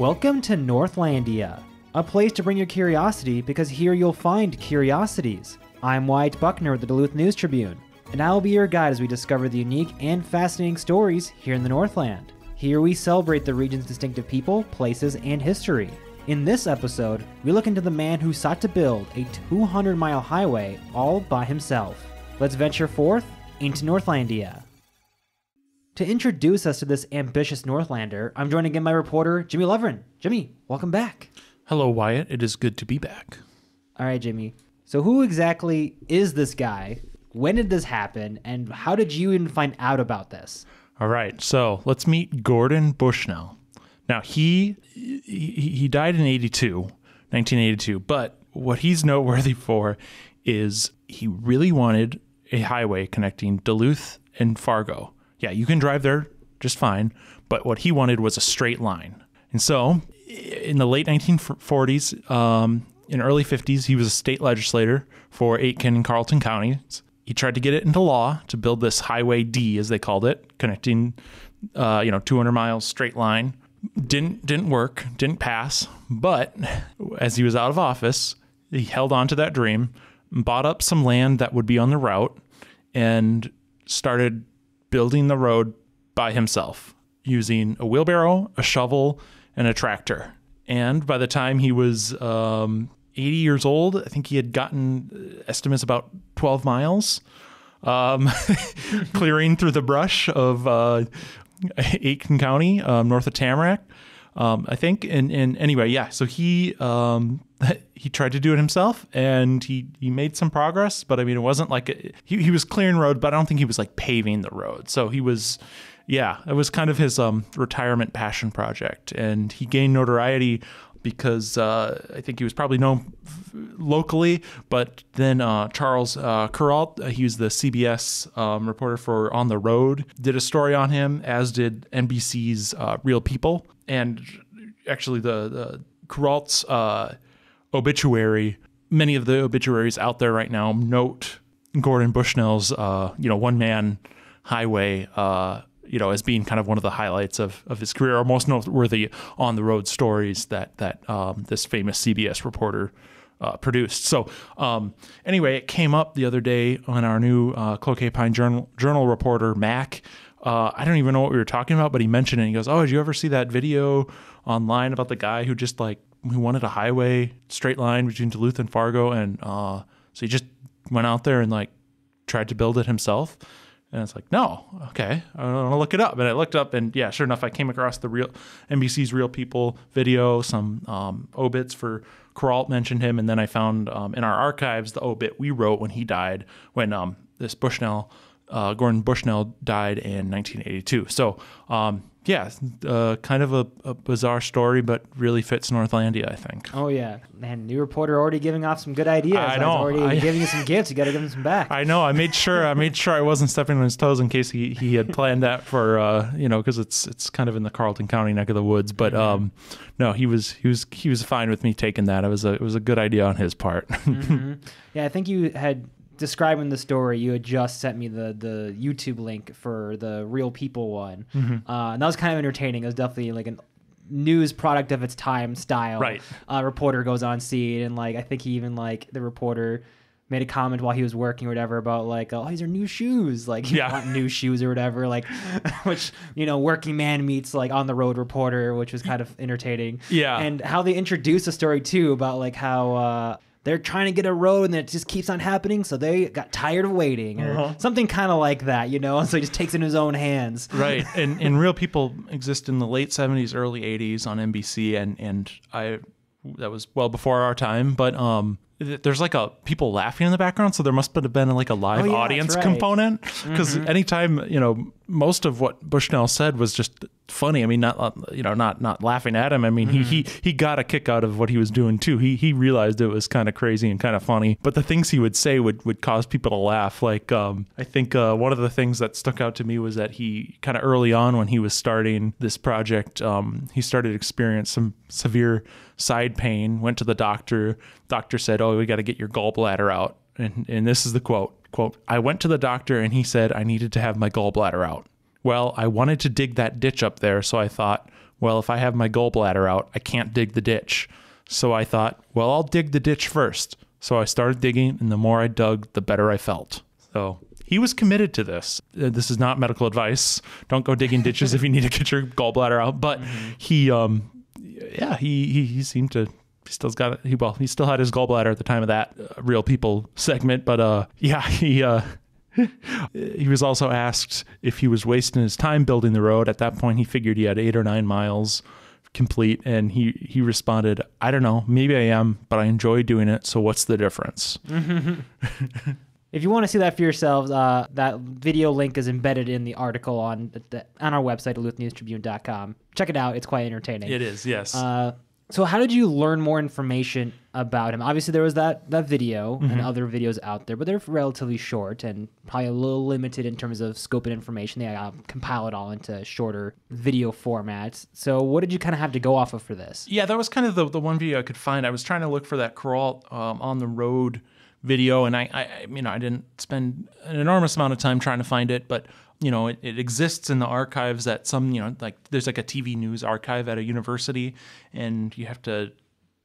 Welcome to Northlandia, a place to bring your curiosity because here you'll find curiosities. I'm Wyatt Buckner with the Duluth News Tribune, and I will be your guide as we discover the unique and fascinating stories here in the Northland. Here we celebrate the region's distinctive people, places, and history. In this episode, we look into the man who sought to build a 200 mile highway all by himself. Let's venture forth into Northlandia. To introduce us to this ambitious Northlander, I'm joined again by reporter Jimmy Lovrien. Jimmy, welcome back. Hello, Wyatt. It is good to be back. All right, Jimmy. So, who exactly is this guy? When did this happen? And how did you even find out about this? All right. So let's meet Gordon Bushnell. Now he he, he died in 82, 1982. But what he's noteworthy for is he really wanted a highway connecting Duluth and Fargo. Yeah, you can drive there just fine, but what he wanted was a straight line. And so, in the late 1940s, um, in early 50s, he was a state legislator for Aitkin and Carlton counties. He tried to get it into law to build this Highway D, as they called it, connecting, uh, you know, 200 miles straight line. Didn't didn't work, didn't pass. But as he was out of office, he held on to that dream, bought up some land that would be on the route, and started building the road by himself using a wheelbarrow, a shovel, and a tractor. And by the time he was um, 80 years old, I think he had gotten estimates about 12 miles, um, clearing through the brush of uh, Aitkin County, um, north of Tamarack. Um, I think, and, and anyway, yeah. So he um, he tried to do it himself, and he he made some progress. But I mean, it wasn't like a, he he was clearing road, but I don't think he was like paving the road. So he was, yeah, it was kind of his um, retirement passion project, and he gained notoriety because uh, I think he was probably known locally, but then uh, Charles uh, Kuralt, uh, he was the CBS um, reporter for On the Road, did a story on him, as did NBC's uh, Real People, and actually the, the Kuralt's uh, obituary. Many of the obituaries out there right now note Gordon Bushnell's, uh, you know, one man highway you know, as being kind of one of the highlights of, of his career, or most noteworthy on the road stories that that um, this famous CBS reporter uh, produced. So um, anyway, it came up the other day on our new uh, Cloquet Pine Journal Journal reporter Mac. Uh, I don't even know what we were talking about, but he mentioned it. He goes, "Oh, did you ever see that video online about the guy who just like who wanted a highway straight line between Duluth and Fargo, and uh, so he just went out there and like tried to build it himself." And it's like, no, okay, I want to look it up. And I looked up, and yeah, sure enough, I came across the real NBC's Real People video, some um, obits for Kuralt mentioned him, and then I found um, in our archives the obit we wrote when he died, when um, this Bushnell, uh, Gordon Bushnell died in 1982. So um, yeah, uh, kind of a, a, bizarre story, but really fits Northlandia, I think. Oh yeah, man! New reporter already giving off some good ideas. I know. Already I, giving you some gifts. You got to give him some back. I know. I made sure. I made sure I wasn't stepping on his toes in case he, he had planned that for uh, you know because it's it's kind of in the Carlton County neck of the woods. But mm-hmm. um, no, he was he was he was fine with me taking that. It was a it was a good idea on his part. mm-hmm. Yeah, I think you had describing the story, you had just sent me the the YouTube link for the Real People one, mm-hmm. uh, and that was kind of entertaining. It was definitely like a news product of its time style. Right. Uh, reporter goes on scene, and like I think he even like the reporter made a comment while he was working or whatever about like oh these are new shoes like you yeah. want new shoes or whatever like which you know working man meets like on the road reporter which was kind of entertaining yeah and how they introduce the story too about like how uh they're trying to get a road and it just keeps on happening so they got tired of waiting or uh-huh. something kind of like that you know so he just takes it in his own hands right and and real people exist in the late 70s early 80s on nbc and and i that was well before our time but um there's like a people laughing in the background so there must have been like a live oh, yeah, audience right. component because mm-hmm. anytime you know most of what bushnell said was just funny i mean not you know not not laughing at him i mean mm-hmm. he he he got a kick out of what he was doing too he he realized it was kind of crazy and kind of funny but the things he would say would would cause people to laugh like um i think uh, one of the things that stuck out to me was that he kind of early on when he was starting this project um he started to experience some severe side pain went to the doctor doctor said oh we got to get your gallbladder out. And, and this is the quote, quote, I went to the doctor and he said I needed to have my gallbladder out. Well, I wanted to dig that ditch up there, so I thought, well, if I have my gallbladder out, I can't dig the ditch. So I thought, well, I'll dig the ditch first. So I started digging, and the more I dug, the better I felt. So he was committed to this. Uh, This is not medical advice. Don't go digging ditches if you need to get your gallbladder out. But he, um, yeah, he, he he seemed to. He still's got it. He well, he still had his gallbladder at the time of that uh, real people segment. But uh, yeah, he uh, he was also asked if he was wasting his time building the road. At that point, he figured he had eight or nine miles complete, and he he responded, "I don't know, maybe I am, but I enjoy doing it. So what's the difference?" If you want to see that for yourselves, uh, that video link is embedded in the article on the, on our website, DuluthNewsTribune.com. Check it out; it's quite entertaining. It is, yes. Uh, so, how did you learn more information about him? Obviously, there was that that video Mm-hmm. and other videos out there, but they're relatively short and probably a little limited in terms of scope and information. They uh, compile it all into shorter video formats. So, what did you kind of have to go off of for this? Yeah, that was kind of the, the one video I could find. I was trying to look for that Kuralt um, on the road video, and I, I, I- you know, I didn't spend an enormous amount of time trying to find it, but you know, it, it exists in the archives at some, you know, like there's like a TV news archive at a university, and you have to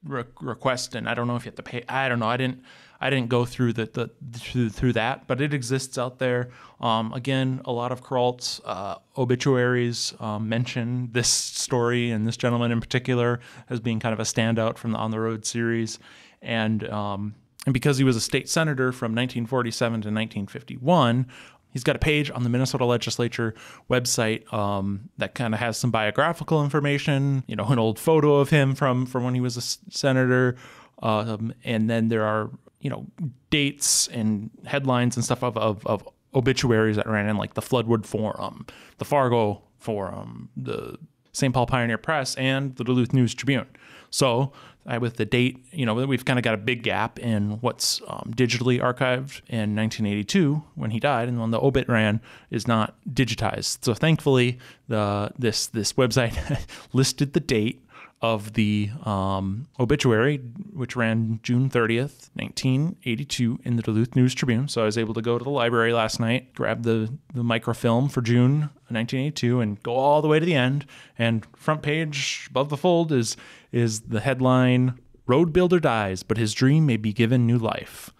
re- request, and I don't know if you have to pay. I don't know. I didn't. I didn't go through the, the through, through that, but it exists out there. Um, again, a lot of Kuralt's uh, obituaries um, mention this story and this gentleman in particular as being kind of a standout from the On the Road series, and um, and because he was a state senator from 1947 to 1951, he's got a page on the Minnesota legislature website um, that kind of has some biographical information. You know, an old photo of him from from when he was a senator, um, and then there are you know dates and headlines and stuff of, of, of obituaries that ran in like the Floodwood Forum, the Fargo Forum, the St. Paul Pioneer Press, and the Duluth News Tribune. So, with the date, you know, we've kind of got a big gap in what's um, digitally archived in 1982 when he died, and when the obit ran is not digitized. So, thankfully, the this this website listed the date of the um, obituary, which ran June 30th, 1982, in the Duluth News Tribune. So I was able to go to the library last night, grab the, the microfilm for June 1982, and go all the way to the end. And front page above the fold is is the headline: "Road Builder dies, but his dream may be given new life."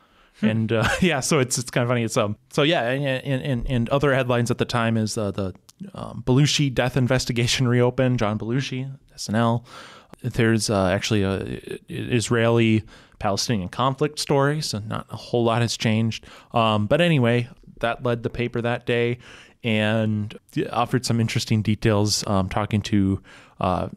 and uh, yeah, so it's it's kind of funny. It's um so yeah, and and, and, and other headlines at the time is uh, the um, Belushi death investigation reopened. John Belushi, SNL. There's uh, actually a Israeli Palestinian conflict story, so not a whole lot has changed. Um, but anyway, that led the paper that day and offered some interesting details. Um, talking to uh,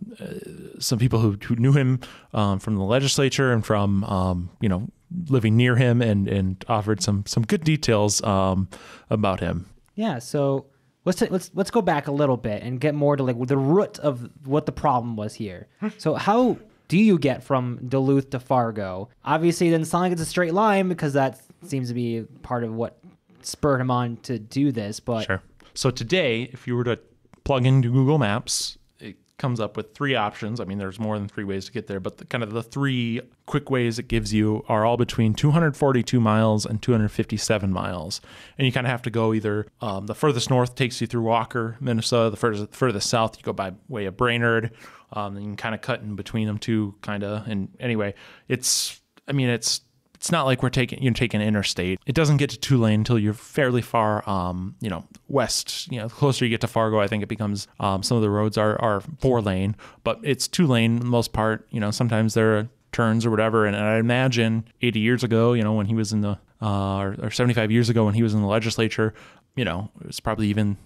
some people who, who knew him um, from the legislature and from um, you know living near him, and and offered some some good details um, about him. Yeah, so let's let's let's go back a little bit and get more to like the root of what the problem was here. so how do you get from Duluth to Fargo? Obviously, it doesn't sound like it's a straight line because that seems to be part of what spurred him on to do this. But Sure. So today, if you were to plug into Google Maps, comes up with three options. I mean, there's more than three ways to get there, but the, kind of the three quick ways it gives you are all between 242 miles and 257 miles. And you kind of have to go either um, the furthest north takes you through Walker, Minnesota. The furthest, furthest south, you go by way of Brainerd. Um, and you can kind of cut in between them two, kind of. And anyway, it's, I mean, it's it's not like we're taking you're taking interstate. It doesn't get to two lane until you're fairly far, um, you know, west. You know, closer you get to Fargo, I think it becomes um, some of the roads are are four lane, but it's two lane most part. You know, sometimes there are turns or whatever. And I imagine 80 years ago, you know, when he was in the uh, or, or 75 years ago when he was in the legislature, you know, it was probably even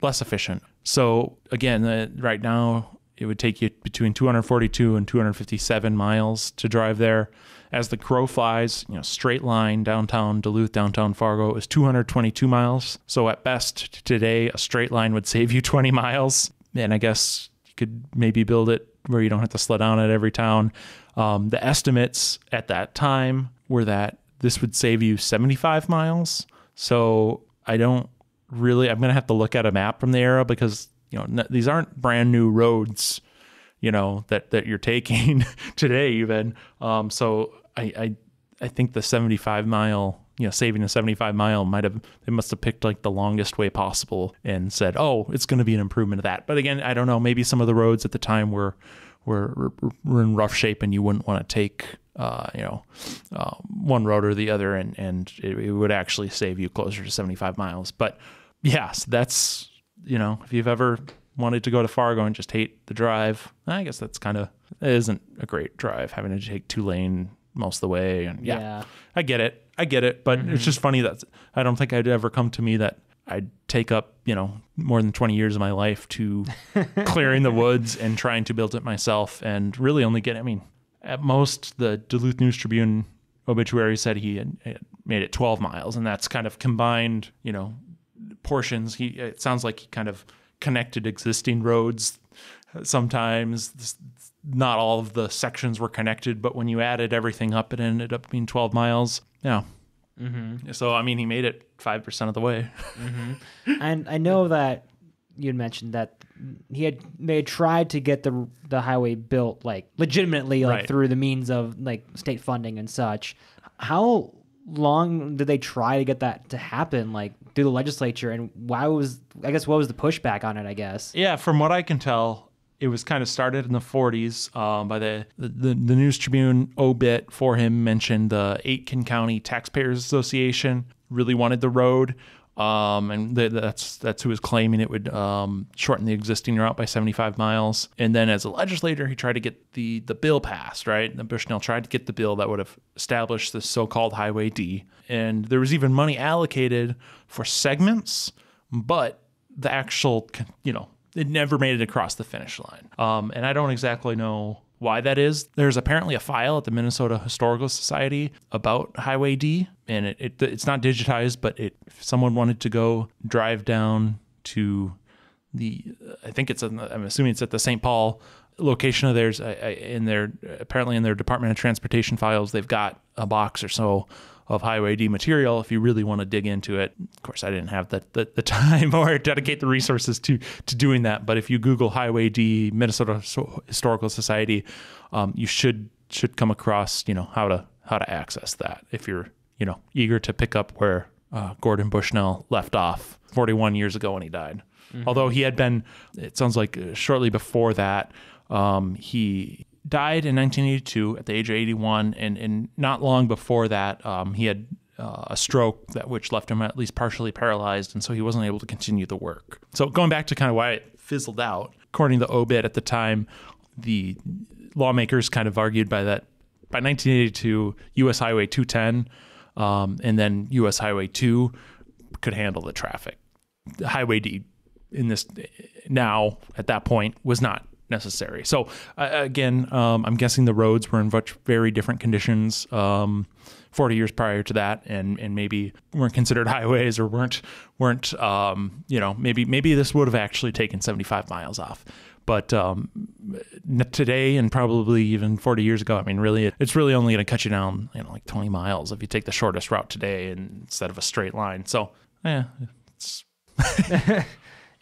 less efficient. So again, uh, right now it would take you between 242 and 257 miles to drive there. As the crow flies, you know, straight line downtown Duluth, downtown Fargo is 222 miles. So at best today, a straight line would save you 20 miles. And I guess you could maybe build it where you don't have to slow down at every town. Um, the estimates at that time were that this would save you 75 miles. So I don't really, I'm going to have to look at a map from the era because, you know, n- these aren't brand new roads you know that that you're taking today even um so I, I i think the 75 mile you know saving a 75 mile might have they must have picked like the longest way possible and said oh it's going to be an improvement of that. But again i don't know maybe some of the roads at the time were were were in rough shape and you wouldn't want to take uh, you know uh, one road or the other and and it, it would actually save you closer to 75 miles. But yes that's you know if you've ever wanted to go to fargo and just hate the drive i guess that's kind of isn't a great drive having to take two lane most of the way and yeah, Yeah. i get it. I get it. But it's mm-hmm. just funny that i don't think i'd ever come to me that i'd take up you know more than 20 years of my life to clearing the woods and trying to build it myself and really only get i mean at most the duluth news tribune obituary said he had, had made it 12 miles and that's kind of combined you know portions. He it sounds like he kind of connected existing roads sometimes not all of the sections were connected but when you added everything up it ended up being 12 miles yeah mm-hmm. so i mean he made it 5% of the way mm-hmm. and I know that you had mentioned that he had they had tried to get the the highway built like legitimately like Right. through the means of like state funding and such. How long did they try to get that to happen like through the legislature and why was I guess what was the pushback on it I guess? Yeah, from what I can tell, it was kind of started in the 40s um, by the, the the News Tribune obit for him mentioned the Aitkin County Taxpayers Association really wanted the road. Um, and th- that's that's who was claiming it would um, shorten the existing route by 75 miles. And then, as a legislator, he tried to get the the bill passed. Right, the Bushnell tried to get the bill that would have established the so-called Highway D. And there was even money allocated for segments, but the actual, you know, it never made it across the finish line. Um, and I don't exactly know why that is. There's apparently a file at the Minnesota Historical Society about Highway D, and it, it it's not digitized, but it, if someone wanted to go drive down to the, I think it's, in the, I'm assuming it's at the St. Paul location of theirs. I, I, in their apparently in their Department of Transportation files, they've got a box or so of Highway D material if you really want to dig into it. Of course, I didn't have the, the, the time or dedicate the resources to to doing that. But if you Google Highway D Minnesota Historical Society, um, you should should come across you know how to how to access that if you're you know eager to pick up where uh, Gordon Bushnell left off 41 years ago when he died. Although he had been, it sounds like uh, shortly before that, um, he died in 1982 at the age of 81, and, and not long before that, um, he had uh, a stroke that which left him at least partially paralyzed, and so he wasn't able to continue the work. So going back to kind of why it fizzled out, according to obit at the time, the lawmakers kind of argued by that by 1982, U.S. Highway 210 um, and then U.S. Highway 2 could handle the traffic. The highway D in this now at that point was not necessary. So uh, again, um, I'm guessing the roads were in much very different conditions um, 40 years prior to that, and and maybe weren't considered highways or weren't weren't um, you know maybe maybe this would have actually taken 75 miles off. But um, today and probably even 40 years ago, I mean, really, it's really only going to cut you down, you know, like 20 miles if you take the shortest route today instead of a straight line. So, yeah, it's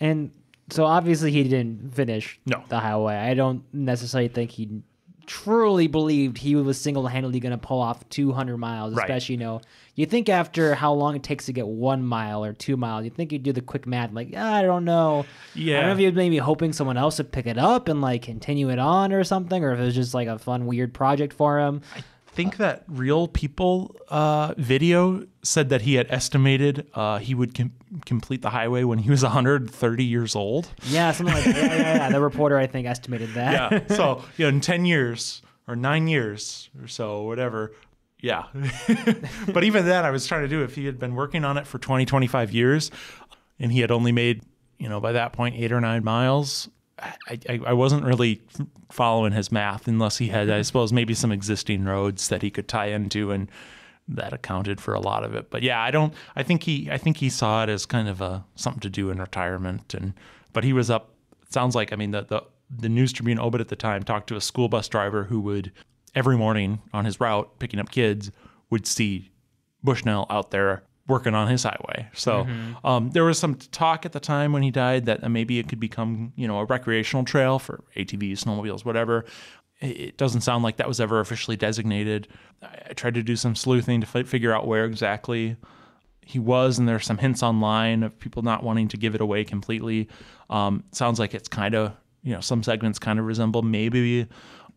And so obviously he didn't finish No. the highway. I don't necessarily think he truly believed he was single-handedly going to pull off 200 miles, Right. especially, you know, you think after how long it takes to get one mile or two miles, you think you'd do the quick math, like, "Ah, I don't know. yeah I don't know if he was maybe hoping someone else would pick it up and like continue it on or something, or if it was just like a fun, weird project for him. Think that real people uh, video said that he had estimated uh, he would com- complete the highway when he was 130 years old. Yeah, something like that. Yeah, yeah, yeah. The reporter, I think, estimated that. Yeah. so, you know, in 10 years or nine years or so, whatever. Yeah. but even then, I was trying to do if he had been working on it for 20, 25 years and he had only made, you know, by that point, eight or nine miles. I, I, wasn't really following his math unless he had, I mm-hmm. suppose, maybe some existing roads that he could tie into and that accounted for a lot of it. But yeah, I don't. I think he. I think he saw it as kind of a something to do in retirement. And but he was up. It sounds like I mean the the the News Tribune obit at the time talked to a school bus driver who would every morning on his route picking up kids would see Bushnell out there working on his highway. So um, there was some talk at the time when he died that maybe it could become you know a recreational trail for ATVs, snowmobiles, whatever. it doesn't sound like that was ever officially designated. I, tried to do some sleuthing to fi- figure out where exactly he was, and there's some hints online of people not wanting to give it away completely. Um, sounds like it's kind of you know some segments kind of resemble maybe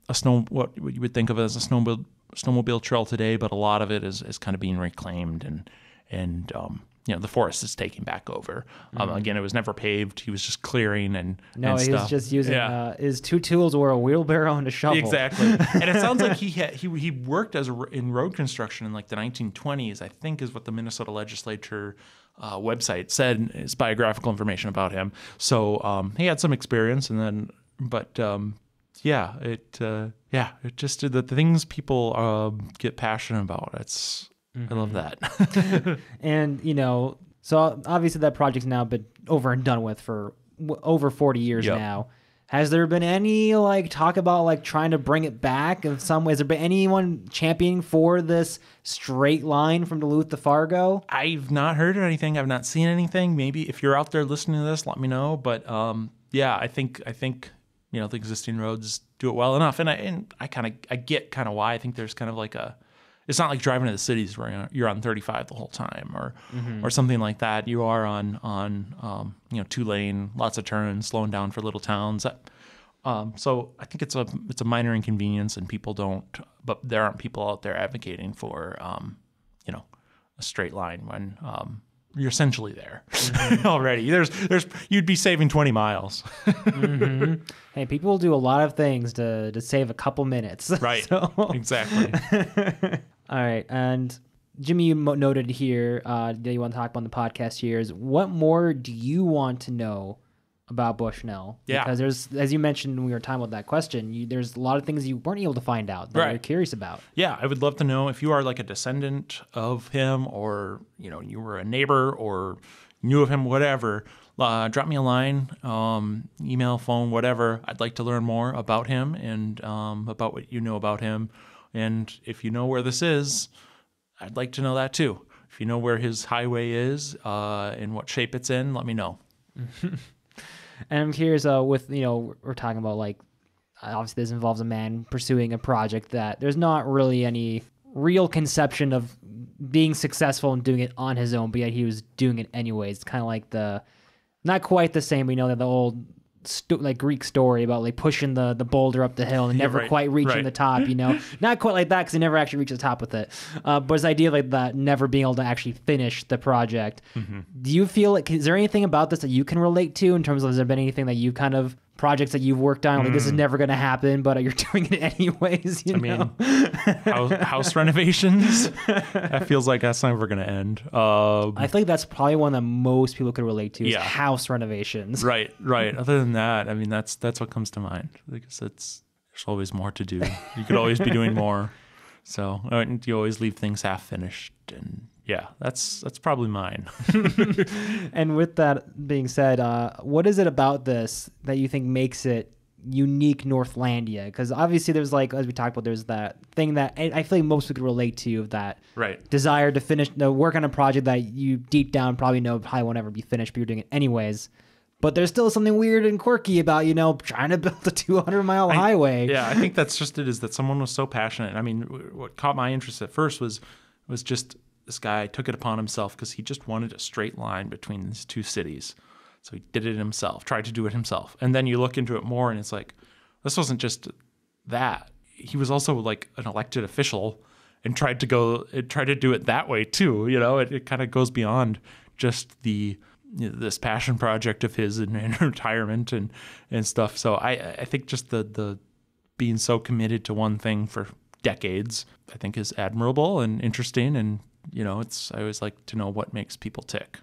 a snow what, what you would think of as a snowmobile snowmobile trail today, but a lot of it is is kind of being reclaimed and and um, you know the forest is taking back over. Um, again, it was never paved; he was just clearing and No, and he stuff. was just using Yeah. uh, his two tools were a wheelbarrow and a shovel. Exactly, and it sounds like he had, he he worked as a, in road construction in like the 1920s. I think is what the Minnesota legislature uh, website said is biographical information about him. So um, he had some experience, and then but um, yeah, it uh, yeah it just the, the things people um, get passionate about. It's I love that. And you know, so obviously that project's now been over and done with for w- over 40 years Yep. now. Has there been any like talk about like trying to bring it back in some ways? Has there been anyone championing for this straight line from Duluth to Fargo? I've not heard anything. I've not seen anything. Maybe if you're out there listening to this, let me know. But um, yeah, I think I think you know the existing roads do it well enough, and I and I kind of I get kind of why. I think there's kind of like a it's not like driving to the cities where you're- on 35 the whole time or or something like that. You are on on um, you know two lane, lots of turns, slowing down for little towns. Um, so I think it's a it's a minor inconvenience, and people don't. But there aren't people out there advocating for um, you know a straight line when um, you're essentially there already. There's there's you'd be saving 20 miles. Hey, people will do a lot of things to to save a couple minutes. Right. So- exactly. All right, and Jimmy, you mo- noted here uh, that you want to talk about on the podcast here is what more do you want to know about Bushnell? Yeah. because there's, as you mentioned when we were talking about that question, you, there's a lot of things you weren't able to find out that Right. you're curious about. Yeah, I would love to know if you are like a descendant of him, or you know, you were a neighbor, or knew of him, whatever. Uh, drop me a line, um, email, phone, whatever. I'd like to learn more about him and um, about what you know about him. And if you know where this is, I'd like to know that too. If you know where his highway is uh, and what shape it's in, let me know. And I'm curious, uh, with you know, we're talking about like obviously this involves a man pursuing a project that there's not really any real conception of being successful and doing it on his own, but yet he was doing it anyways. It's kind of like the not quite the same. We know that the old sto- like Greek story about like pushing the the boulder up the hill and never right, quite reaching right. the top. You know, not quite like that because he never actually reached the top with it. Uh, but his idea like that, never being able to actually finish the project. Mm-hmm. Do you feel like is there anything about this that you can relate to in terms of has there been anything that you kind of projects that you've worked on like this is never going to happen but you're doing it anyways you Mm. I know mean, house, house renovations. That feels like that's never going to end. Um, I think that's probably one that most people could relate to is Yeah. house renovations. Right, right. Other than that, I mean, that's that's what comes to mind because it's there's always more to do. You could always be doing more. So uh, you always leave things half finished, and yeah, that's that's probably mine. And with that being said, uh, what is it about this that you think makes it unique Northlandia? Because obviously, there's like as we talked about, there's that thing that I I feel like most people could relate to of that right. desire to finish, to work on a project that you deep down probably know probably won't ever be finished, but you're doing it anyways. But there's still something weird and quirky about you know trying to build a 200 mile highway. Yeah, I think that's just it. Is that someone was so passionate? I mean, what caught my interest at first was was just this guy took it upon himself because he just wanted a straight line between these two cities. So he did it himself, tried to do it himself, and then you look into it more, and it's like this wasn't just that. He was also like an elected official and tried to go tried to do it that way too. You know, it, it kind of goes beyond just the you know, this passion project of his in retirement and and stuff. So I I think just the the being so committed to one thing for decades, I think is admirable and interesting. And you know, it's I always like to know what makes people tick.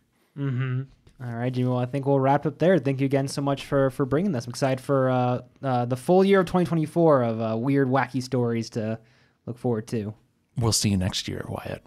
All right, Jimmy. Well, I think we'll wrap up there. Thank you again so much for for bringing this. I'm excited for uh, uh, the full year of 2024 of uh, weird, wacky stories to look forward to. We'll see you next year, Wyatt.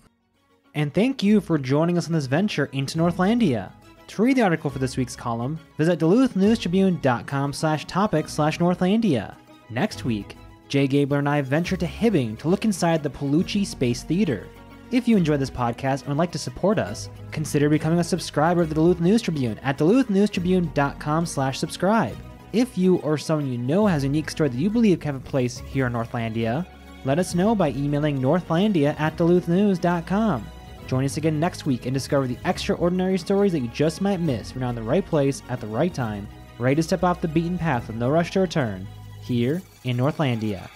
And thank you for joining us on this venture into Northlandia. To read the article for this week's column, visit duluthnewstribune.com slash topic slash Northlandia. Next week, Jay Gabler and I venture to Hibbing to look inside the Paulucci Space Theater. If you enjoy this podcast and would like to support us, consider becoming a subscriber of the Duluth News Tribune at duluthnewstribune.com slash subscribe. If you or someone you know has a unique story that you believe can have a place here in Northlandia, let us know by emailing northlandia at duluthnews.com. Join us again next week and discover the extraordinary stories that you just might miss if you're in the right place at the right time, ready to step off the beaten path with no rush to return, here in Northlandia.